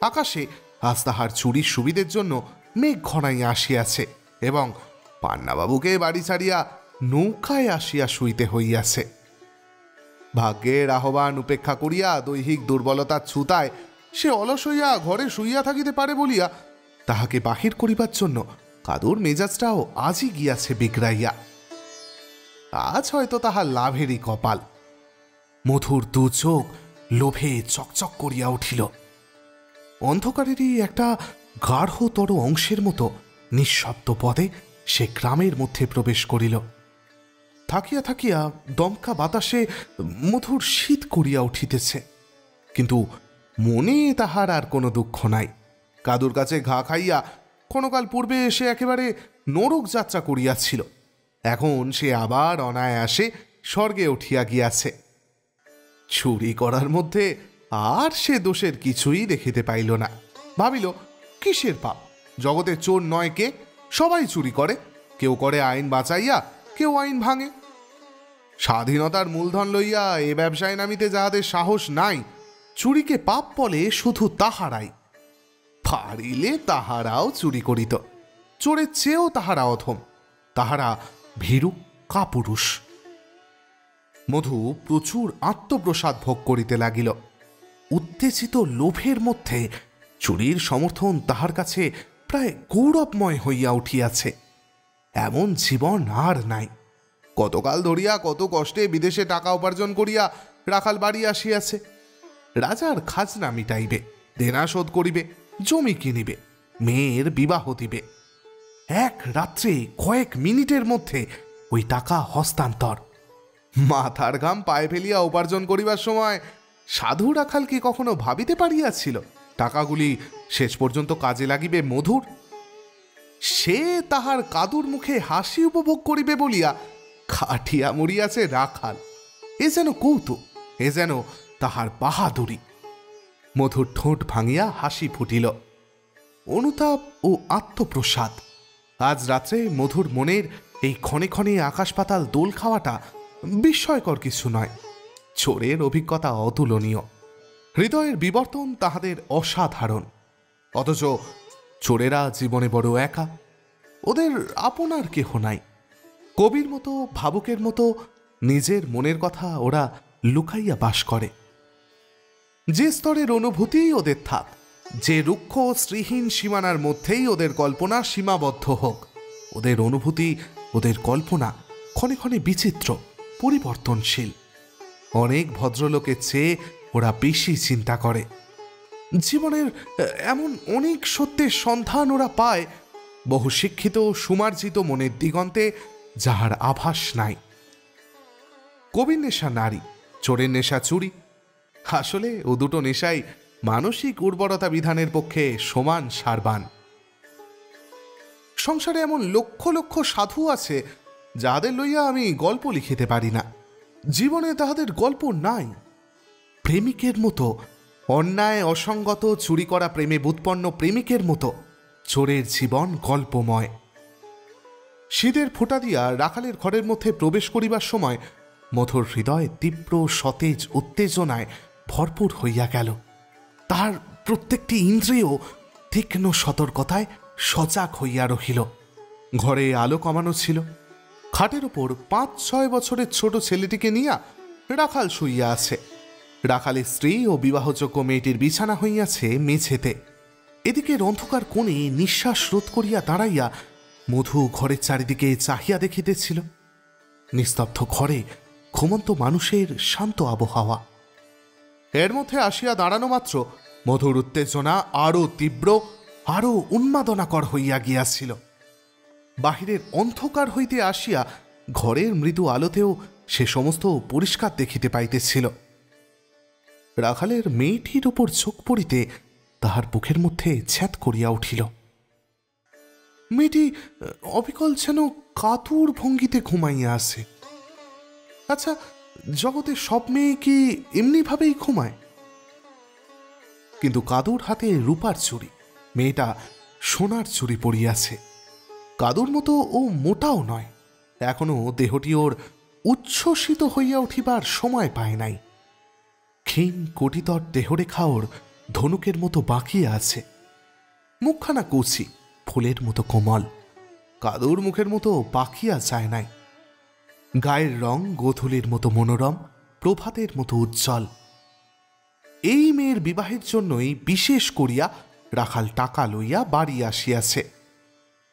আকাশে আজ তাহার চুরির সুবিধের জন্য মেঘ ঘনাইয়া আসিয়াছে এবং পান্নাবাবুকে বাড়ি ছাড়িয়া নৌকায় আসিয়া শুইতে হইয়াছে। ভাগ্যের আহ্বান উপেক্ষা করিয়া দৈহিক দুর্বলতার ছুতায় সে অলস হইয়া ঘরে শুইয়া থাকিতে পারে বলিয়া তাহাকে বাহির করিবার জন্য কাদুর মেজাজটাও আজই গিয়াছে বিগড়াইয়া। আজ হয়তো তাহার লাভেরই কপাল। মধুর দু চোখ লোভে চকচক করিয়া উঠিল। অন্ধকারেরই একটা গাঢ়তর অংশের মতো নিঃশব্দ পদে সে গ্রামের মধ্যে প্রবেশ করিল। থাকিয়া থাকিয়া দমকা বাতাসে মধুর শীত করিয়া উঠিতেছে। কিন্তু মনে তাহার আর কোনো দুঃখ নাই। কাদুর কাছে ঘা খাইয়া ক্ষণকাল পূর্বে সে একেবারে নরক যাত্রা করিয়াছিল। এখন সে আবার অনায়াসে স্বর্গে উঠিয়া গিয়াছে। চুরি করার মধ্যে আর সে দোষের কিছুই দেখিতে পাইল না। ভাবিল, কিসের পাপ? জগতে চোর নয় কে, সবাই চুরি করে। কেউ করে আইন বাঁচাইয়া, কেউ আইন ভাঙে। স্বাধীনতার মূলধন লইয়া এ ব্যবসায় নামিতে যাহাদের সাহস নাই, চুরিকে পাপ বলে শুধু তাহারাই। পারিলে তাহারাও চুরি করিত, চোরের চেয়েও তাহারা অথম তাহারা ভীরু কাপুরুষ। মধু প্রচুর আত্মপ্রসাদ ভোগ করিতে লাগিল, উত্তেজিত লোভের মধ্যে চুরির সমর্থন তাহার কাছে প্রায় গৌরবময় হইয়া উঠিয়াছে, এমন জীবন আর নাই। কতকাল ধরিয়া, কত কষ্টে বিদেশে টাকা উপার্জন করিয়া রাখাল বাড়ি আসিয়াছে। রাজার খাজনা মিটাইবে, দেনা শোধ করিবে, জমি কিনিবে, মেয়ের বিবাহ দিবে। এক রাত্রে কয়েক মিনিটের মধ্যে ওই টাকা হস্তান্তর। মাথার ঘাম পায়ে ফেলিয়া উপার্জন করিবার সময় সাধু রাখাল কি কখনো ভাবিতে পারিয়াছিল, টাকাগুলি শেষ পর্যন্ত কাজে লাগিবে মধুর? সে তাহার কাদুর মুখে হাসি উপভোগ করিবে বলিয়া খাটিয়া মরিয়াছে রাখাল। এ যেন কৌতুক, এ যেন তাহার বাহাদুরি। মধুর ঠোঁট ভাঙিয়া হাসি ফুটিল। অনুতাপ ও আত্মপ্রসাদ। আজ রাত্রে মধুর মনের এই ক্ষণে ক্ষণে আকাশ পাতাল দোল খাওয়াটা বিস্ময়কর কিছু নয়। চোরের অভিজ্ঞতা অতুলনীয়। হৃদয়ের বিবর্তন তাহাদের অসাধারণ। অথচ চোরেরা জীবনে বড় একা। ওদের আপনার কেহ নাই। কবির মতো, ভাবুকের মতো নিজের মনের কথা ওরা লুকাইয়া বাস করে। যে স্তরের অনুভূতিই ওদের থাক, যে রুক্ষ শ্রীহীন সীমানার মধ্যেই ওদের কল্পনা সীমাবদ্ধ হোক, ওদের অনুভূতি, ওদের কল্পনা ক্ষণে ক্ষণে বিচিত্র, পরিবর্তনশীল। অনেক ভদ্রলোকের চেয়ে ওরা বেশি চিন্তা করে। জীবনের এমন অনেক সত্যের সন্ধান ওরা পায়, বহু শিক্ষিত সুমার্জিত মনের দিগন্তে যাহার আভাস নাই। কবির নেশা নারী, চোরের নেশা চুরি। আসলে ও দুটো নেশাই মানসিক উর্বরতা বিধানের পক্ষে সমান সারবান। সংসারে এমন লক্ষ লক্ষ সাধু আছে, যাদের লইয়া আমি গল্প লিখিতে পারি না। জীবনে তাহাদের গল্প নাই। প্রেমিকের মতো, অন্যায় অসঙ্গত চুরি করা প্রেমে বুৎপন্ন প্রেমিকের মতো, চোরের জীবন গল্পময়। শীতের ফোঁটা দিয়া রাখালের ঘরের মধ্যে প্রবেশ করিবার সময় মধুর হৃদয় তীব্র সতেজ উত্তেজনায় ভরপুর হইয়া গেল। তার প্রত্যেকটি ইন্দ্রিয় তীক্ষ্ণ সতর্কতায় সজাগ হইয়া রহিল। ঘরে আলো কমানো ছিল। খাটের ওপর পাঁচ, ছয় বছরের ছোট ছেলেটিকে নিয়া রাখাল শুইয়া আছে। রাখালের স্ত্রী ও বিবাহযোগ্য মেয়েটির বিছানা হইয়াছে মেঝেতে। এদিকে অন্ধকার কোণে নিঃশ্বাস রোধ করিয়া দাঁড়াইয়া মধু ঘরের চারিদিকে চাহিয়া দেখিতেছিল। নিস্তব্ধ ঘরে ঘুমন্ত মানুষের শান্ত আবহাওয়া। এর মধ্যে আসিয়া দাঁড়ানো মাত্র মধুর উত্তেজনা আরও তীব্র, আরও উন্মাদনাকর হইয়া গিয়াছিল। বাহিরের অন্ধকার হইতে আসিয়া ঘরের মৃদু আলোতেও সে সমস্ত পরিষ্কার দেখিতে পাইতেছিল। রাখালের মেয়েটির উপর চোখ পড়িতে তাহার বুকের মধ্যে ছ্যাত করিয়া উঠিল। মেয়েটি অবিকল যেন কাতুর ভঙ্গিতে ঘুমাইয়া আছে। আচ্ছা জগতে সব মেয়ে কি এমনিভাবেই ঘুমায়? কিন্তু কাদুর হাতে রূপার চুরি মেয়েটা সোনার চুরি পরিয়াছে। কাদুর মতো ও মোটাও নয়, এখনও দেহটি ওর উচ্ছ্বসিত হইয়া উঠিবার সময় পায় নাই। ক্ষীণ কোটিতর দেহরেখা ওর ধনুকের মতো বাঁকিয়ে আছে। মুখখানা কচি ফুলের মতো কোমল, কাদুর মুখের মতো বাকিয়া যায় নাই। গায়ের রং গোধূলির মতো মনোরম, প্রভাতের মতো উজ্জ্বল। এই মেয়ের বিবাহের জন্যই বিশেষ করিয়া রাখাল টাকা লইয়া বাড়ি আসিয়াছে।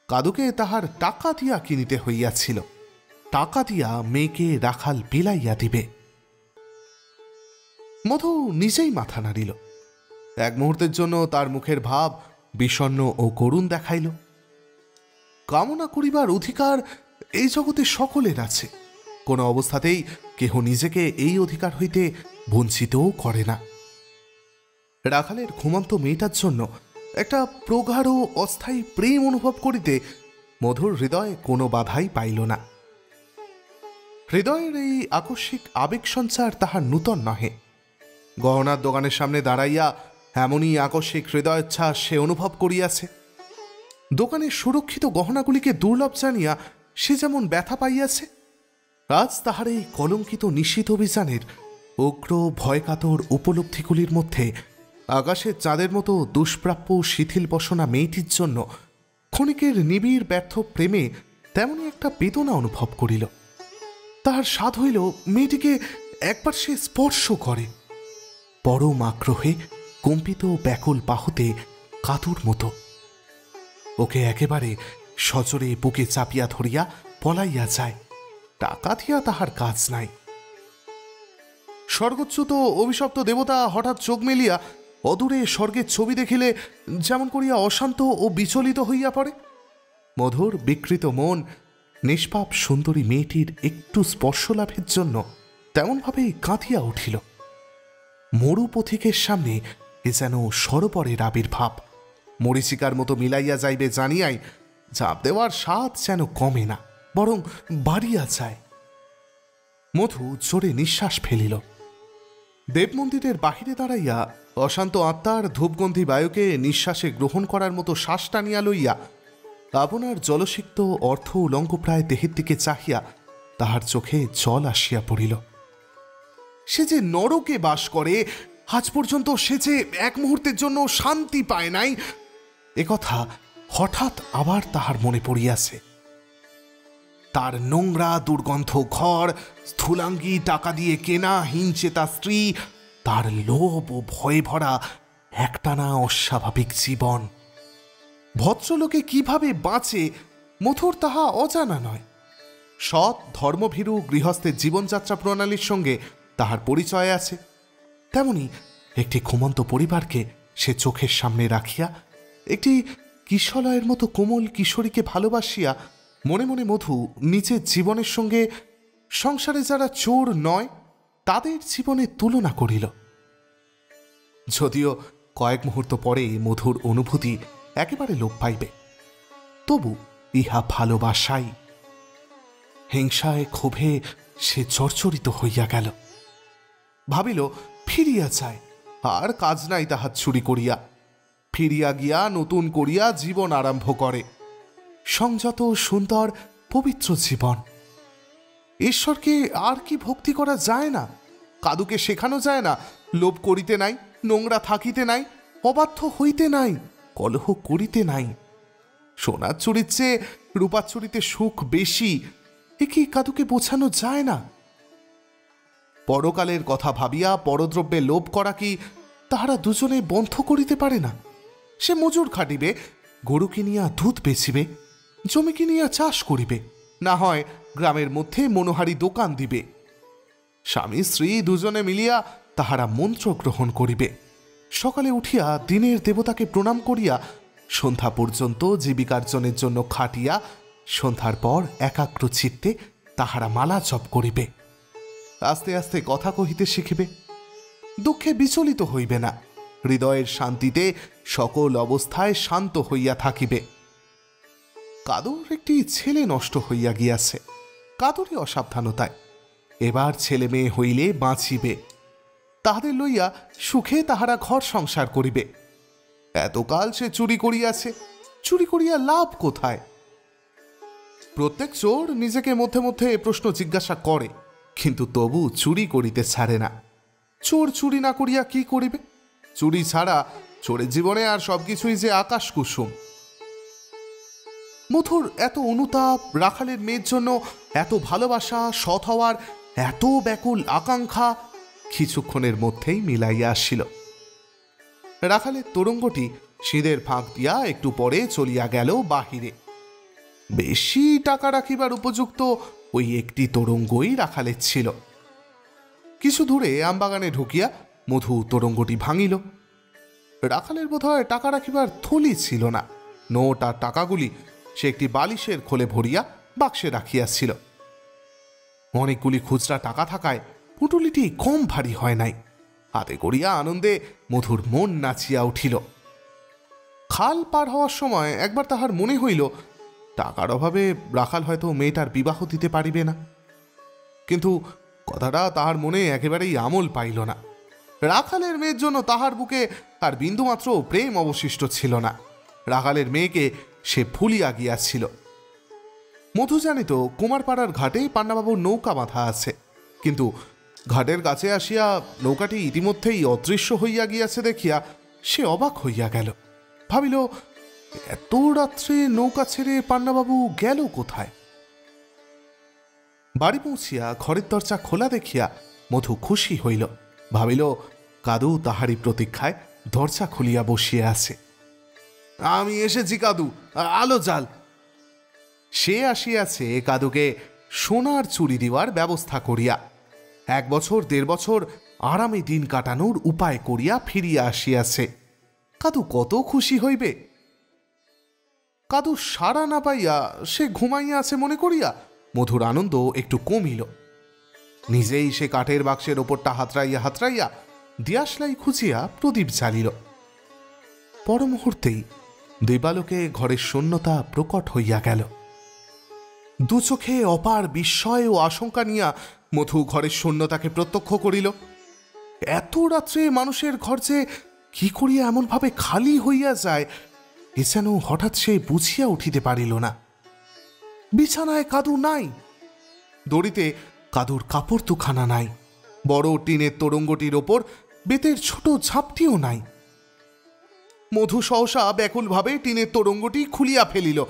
কাদুকে তাহার টাকা দিয়া কিনিতে হইয়াছিল। টাকা দিয়া মেয়েকে রাখাল বিলাইয়া দিবে। মধু নিজেই মাথা নাড়িল। এক মুহূর্তের জন্য তার মুখের ভাব বিষণ্ণ ও করুণ দেখাইল। কামনা করিবার অধিকার এই জগতে সকলের আছে। কোনো অবস্থাতেই কেহ নিজেকে এই অধিকার হইতে বঞ্চিতও করে না। রাখালের ঘুমন্ত মেয়েটার জন্য একটা প্রগাঢ় অস্থায়ী প্রেম অনুভব করিতে মধুর হৃদয়ে কোনো বাধাই পাইল না। হৃদয়ের এই আকস্মিক আবেগ সঞ্চার তাহার নূতন নহে। গহনার দোকানের সামনে দাঁড়াইয়া এমনই আকস্মিক হৃদয়োচ্ছ্বাস সে অনুভব করিয়াছে। দোকানের সুরক্ষিত গহনাগুলিকে দুর্লভ জানিয়া সে যেমন ব্যথা পাইয়াছে, আজ তাহার এই কলঙ্কিত নিশ্চিত অভিযানের উগ্র ভয়কাতর উপলব্ধিগুলির মধ্যে আকাশের চাঁদের মতো দুষ্প্রাপ্য শিথিল বসনা মেয়েটির জন্য ক্ষণিকের নিবিড় ব্যর্থ প্রেমে তেমনি একটা বেদনা অনুভব করিল। তাহার স্বাদ হইল, মেয়েটিকে একবার সে স্পর্শ করে। পরম আগ্রহে কম্পিত ব্যাকুল বাহুতে কাতুর মতো। ওকে একেবারে সজরে বুকে চাপিয়া ধরিয়া পলাইয়া যায় টাকা দিয়া তাহার কাজ নাই। স্বর্গচ্যুত অভিশপ্ত দেবতা হঠাৎ চোখ মেলিয়া অদূরে স্বর্গের ছবি দেখিলে যেমন করিয়া অশান্ত ও বিচলিত হইয়া পড়ে। মধুর বিকৃত মন, নিষ্পাপ সুন্দরী মেয়েটির একটু স্পর্শ লাভের জন্য তেমনভাবেই কাঁদিয়া উঠিল। মরু পথিকের সামনে এ যেন সরোবরের আবির্ভাব। মরিচিকার মতো মিলাইয়া যাইবে জানিয়াই ঝাঁপ দেওয়ার স্বাদ যেন কমে না, বরং বাড়িয়া যায়। মধু জোরে নিঃশ্বাস ফেলিল। দেব মন্দিরের বাহিরে দাঁড়াইয়া অশান্ত আত্মার ধূপগন্ধি বায়ুকে নিঃশ্বাসে গ্রহণ করার মতো শ্বাস টানিয়া লইয়া আপনার জলসিক্ত অর্থ উলঙ্গ প্রায় দেহের দিকে চাহিয়া তাহার চোখে জল আসিয়া পড়িল। সে যে নরকে বাস করে আজ পর্যন্ত সে যে এক মুহূর্তের জন্য শান্তি পায় নাই একথা হঠাৎ আবার তাহার মনে পড়িয়াছে। তার নোংরা দুর্গন্ধ ঘর, স্থূলাঙ্গী টাকা দিয়ে কেনা হিংচে তার স্ত্রী, তার লোভ ও ভয়ে ভরা একটানা অস্বাভাবিক জীবন। ভদ্রলোকে কীভাবে বাঁচে মথুর তাহা অজানা নয়। সৎ ধর্মভীরু গৃহস্থের জীবনযাত্রা প্রণালীর সঙ্গে তাহার পরিচয় আছে। তেমনি একটি ঘুমন্ত পরিবারকে সে চোখের সামনে রাখিয়া, একটি কিশলয়ের মতো কোমল কিশোরীকে ভালোবাসিয়া, মনে মনে মধু নিজের জীবনের সঙ্গে সংসারে যারা চোর নয়, তাদের জীবনে তুলনা করিল। যদিও কয়েক মুহূর্ত পরে মধুর অনুভূতি একেবারে লোপ পাইবে, তবু ইহা ভালোবাসাই। হিংসায় ক্ষোভে সে চর্চরিত হইয়া গেল। ভাবিল ফিরিয়া চায়, আর কাজ নাই তাহার চুরি করিয়া। ফিরিয়া গিয়া নতুন করিয়া জীবন আরম্ভ করে। সংযত সুন্দর পবিত্র জীবন। ঈশ্বরকে আর কি ভক্তি করা যায় না? কাদুকে শেখানো যায় না, লোভ করিতে নাই, নোংরা থাকিতে নাই, অবাধ্য হইতে নাই, কলহ করিতে নাই। সোনার চুরির চেয়ে রূপার চুরিতে সুখ বেশি, এ কি কাদুকে বোঝানো যায় না? পরকালের কথা ভাবিয়া পরদ্রব্যে লোভ করা কি তাহারা দুজনে বন্ধ করিতে পারে না? সে মজুর খাটিবে গরু কিনিয়া দুধ বেচিবে জমি কিনিয়া চাষ করিবে, না হয় গ্রামের মধ্যে মনোহারি দোকান দিবে। স্বামী স্ত্রী দুজনে মিলিয়া তাহারা মন্ত্র গ্রহণ করিবে। সকালে উঠিয়া দিনের দেবতাকে প্রণাম করিয়া সন্ধ্যা পর্যন্ত জীবিকার্জনের জন্য খাটিয়া সন্ধ্যার পর একাগ্র চিত্তে তাহারা মালা জপ করিবে। আস্তে আস্তে কথা কহিতে শিখিবে। দুঃখে বিচলিত হইবে না। হৃদয়ের শান্তিতে সকল অবস্থায় শান্ত হইয়া থাকিবে। কাদুর একটি ছেলে নষ্ট হইয়া গিয়াছে। কাদুরই অসাবধানতায়। এবার ছেলে মেয়ে হইলে বাঁচিবে। তাহাদের লইয়া সুখে তাহারা ঘর সংসার করিবে। এতকাল সে চুরি করিয়াছে। চুরি করিয়া লাভ কোথায়? প্রত্যেক চোর নিজেকে মধ্যে মধ্যে এ প্রশ্ন জিজ্ঞাসা করে। কিন্তু তবু চুরি করিতে ছাড়ে না। চোর চুরি না করিয়া কি করিবে? চুরি ছাড়া চোরের জীবনে আর সবকিছুই যে আকাশ কুসুম মধুর এত অনুতাপ, রাখালের মেয়ের জন্য এত ভালোবাসা, সৎ হওয়ার এত ব্যাকুল আকাঙ্ক্ষা কিছুক্ষণের মধ্যেই মিলাইয়া আসছিল রাখালের তোরঙ্গটি সিঁধের ফাঁক দিয়া একটু পরে চলিয়া গেল বাহিরে। বেশি টাকা রাখিবার উপযুক্ত ওই একটি তোরঙ্গই রাখালের ছিল। কিছু দূরে আমবাগানে ঢুকিয়া মধু তোরঙ্গটি ভাঙিল। রাখালের বোধহয় টাকা রাখিবার থলি ছিল না। নোট আর টাকাগুলি সে একটি বালিশের খোলে ভরিয়া বাক্সে রাখিয়াছিল। অনেকগুলি খুচরা টাকা থাকায় পুটুলিটি কম ভারী হয় নাই। হাতে করিয়া আনন্দে মধুর মন নাচিয়া উঠিল। খাল পার হওয়ার সময় একবার তাহার মনে হইল টাকার অভাবে রাখাল হয়তো মেয়েটার বিবাহ দিতে পারিবে না। কিন্তু কথাটা তাহার মনে একেবারেই আমল পাইল না। রাখালের মেয়ের জন্য তাহার বুকে আর বিন্দুমাত্র প্রেম অবশিষ্ট ছিল না। রাখালের মেয়েকে সে ভুলিয়া গিয়াছিল। মধু জানিত কুমারপাড়ার ঘাটে পান্নাবাবুর নৌকা বাঁধা আছে। কিন্তু ঘাটের কাছে আসিয়া নৌকাটি ইতিমধ্যেই অদৃশ্য হইয়া গিয়াছে দেখিয়া সে অবাক হইয়া গেল। ভাবিল এত রাত্রে নৌকা ছেড়ে পান্নাবাবু গেল কোথায়? বাড়ি পৌঁছিয়া ঘরের দরজা খোলা দেখিয়া মধু খুশি হইল। ভাবিল, কাদু তাহারই প্রতীক্ষায় দরজা খুলিয়া বসিয়া আছে। আমি এসেছি, কাদু, আলো জাল সে আসিয়াছে কাদুকে সোনার চুরি দেওয়ার ব্যবস্থা করিয়া। এক বছর, দেড় বছর আরামে দিন কাটানোর উপায় করিয়া ফিরিয়া আসিয়াছে। কাদু কত খুশি হইবে? কাদু সারা না পাইয়া সে ঘুমাইয়া আছে মনে করিয়া মধুর আনন্দ একটু কমিল। নিজেই সে কাঠের বাক্সের ওপরটা হাতড়াইয়া হাতড়াইয়া দিয়াশলাই খুঁজিয়া প্রদীপ জ্বালিল। পর মুহূর্তেই দেবালোকে ঘরের শূন্যতা প্রকট হইয়া গেল। দু চোখে অপার বিস্ময় ও আশঙ্কা নিয়া মধু ঘরের শূন্যতাকে প্রত্যক্ষ করিল। এত রাত্রে মানুষের ঘর যে কি করিয়া এমনভাবে খালি হইয়া যায় এ যেন হঠাৎ সে বুঝিয়া উঠিতে পারিল না। বিছানায় কাদু নাই। দড়িতে কাদুর কাপড় দুখানা নাই। বড় টিনের তোরঙ্গটির ওপর বেতের ছোট ঝাপটিও নাই। মধু সহসা ব্যাকুলভাবে টিনের তোরঙ্গটি খুলিয়া ফেলিল।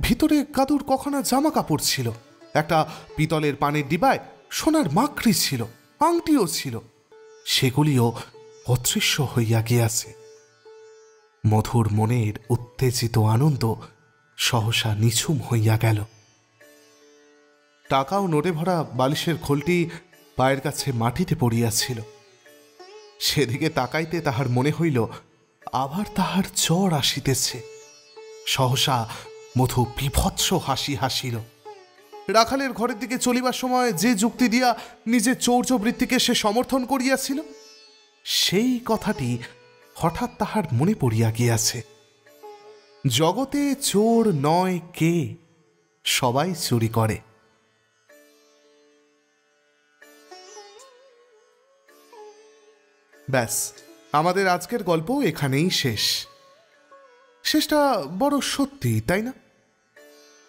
ভিতরে কাদুর কখনা জামা কাপড় ছিল। একটা পিতলের পানের ডিবায় সোনার মাকড়ি ছিল, আংটিও ছিল। সেগুলিও অদৃশ্য হইয়া গিয়াছে। মধুর মনের উত্তেজিত আনন্দ সহসা নিছুম হইয়া গেল। টাকা ও নোটে ভরা বালিশের খোলটি পায়ের কাছে মাটিতে পড়িয়াছিল। সেদিকে তাকাইতে তাহার মনে হইল, আবার তাহার জ্বর আসিতেছে। সহসা মধু বিভৎস হাসি হাসিল। রাখালের ঘরের দিকে চলিবার সময় যে যুক্তি দিয়া নিজের চৌর্যবৃত্তিকে সে সমর্থন করিয়াছিল, সেই কথাটি হঠাৎ তাহার মনে পড়িয়া গিয়াছে, জগতে চোর নয় কে, সবাই চুরি করে। ব্যাস, আমাদের আজকের গল্প এখানেই শেষ। শেষটা বড় সত্যি, তাই না?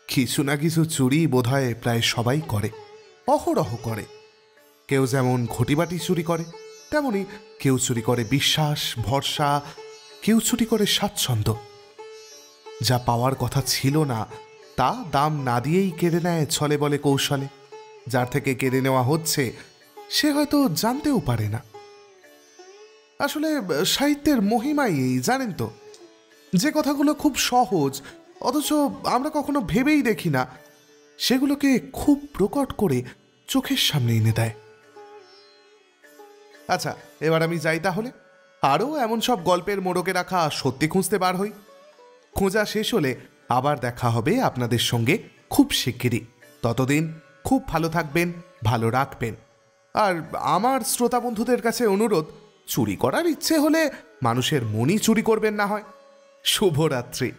কিছু না কিছু চুরি বোধহয় প্রায় সবাই করে, অহরহ করে। কেউ যেমন ঘটিবাটি চুরি করে তেমনি কেউ চুরি করে বিশ্বাস, ভরসা, কেউ চুরি করে স্বাচ্ছন্দ্য। যা পাওয়ার কথা ছিল না, তা দাম না দিয়েই কেড়ে নেয় ছলে বলে কৌশলে। যার থেকে কেড়ে নেওয়া হচ্ছে, সে হয়তো জানতেও পারে না। আসলে, সাহিত্যের মহিমাই এই, জানেন তো? যে কথাগুলো খুব সহজ, অথচ আমরা কখনো ভেবেই দেখি না, সেগুলোকে খুব প্রকট করে চোখের সামনে এনে দেয়। আচ্ছা এবার আমি যাই তাহলে। আরও এমন সব গল্পের মোড়কে রাখা সত্যি খুঁজতে বার হই। খোঁজা শেষ হলে আবার দেখা হবে আপনাদের সঙ্গে খুব শিগগিরই। ততদিন খুব ভালো থাকবেন, ভালো রাখবেন। আর আমার শ্রোতা বন্ধুদের কাছে অনুরোধ, চুরি করার ইচ্ছে হলে মানুষের মনই চুরি করবেন না হয়। শুভরাত্রি।